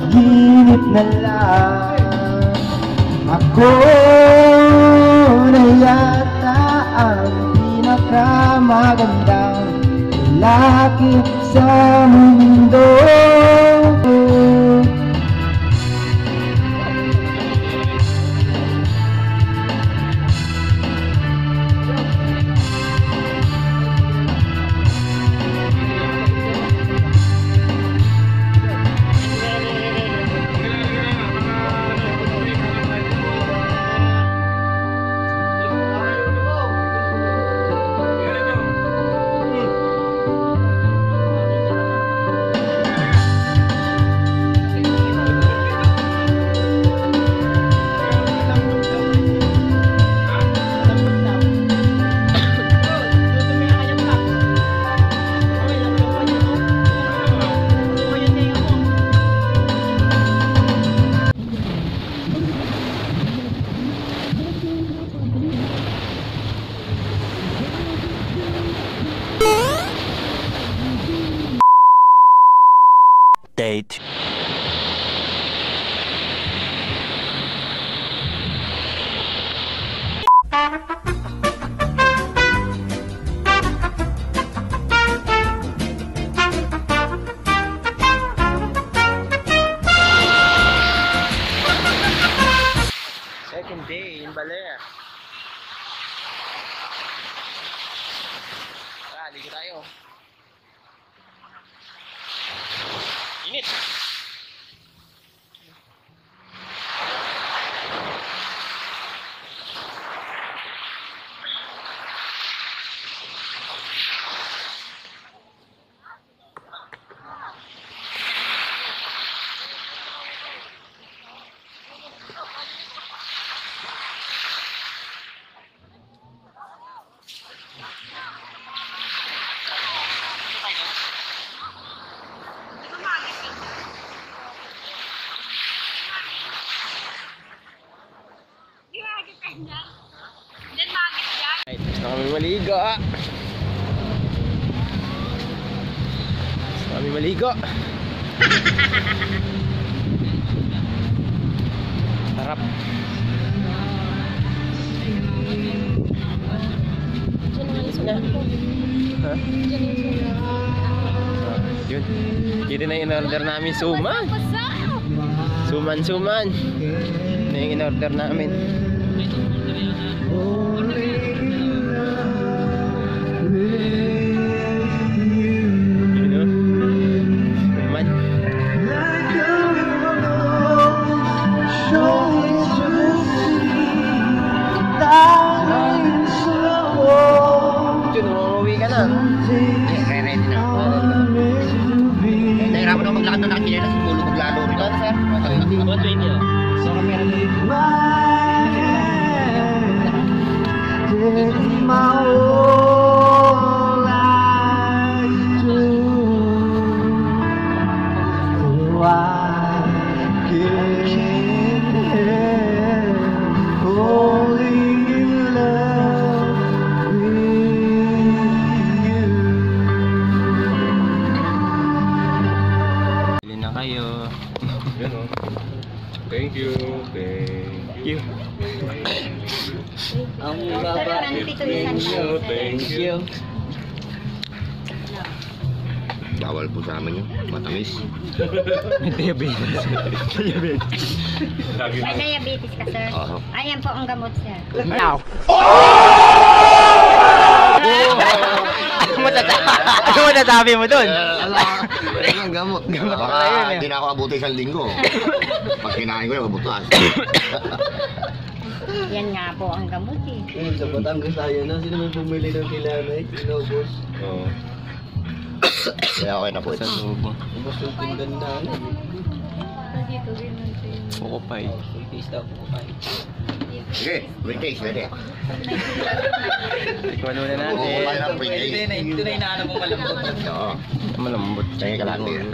panaginip na lang. Ako na yata ang pinakamagandang lalaki sa mundo. ligo tayo. Init. maligo Gusto kami maligo Harap Na? Yun. Yun na in-order namin suman. Suman, suman. Na yung in-order namin. Maglakad na nakikinig, lumulubog lalo rin. Ano, sir? 120 ah. So, kamera na yun. In my you. Ang Thank you. Thank you. Bawal po sa amin yun. Matamis. Diabetes. Lagi May diabetes ka, sir? Oo. Ayan po ang gamot, sir. ano masasabi? Ano masasabi mo doon? Ang gamot. Baka hindi na ako abuti isang linggo. Pag kinain ko yung butas. Yan nga po ang gamot, eh. Yun, sa Batangas tayo na. Sino may bumili ng kilamay? Inobos. Oo. Kaya okay na po. Sa subo. Ubos yung tindan na. Kukupay. Po kayo. Sige, free taste, pwede. Tikman muna Oo, natin. kaya na free taste. Ito na inaanap mo malambot. Oo. Malambot. Tingin ka lang din.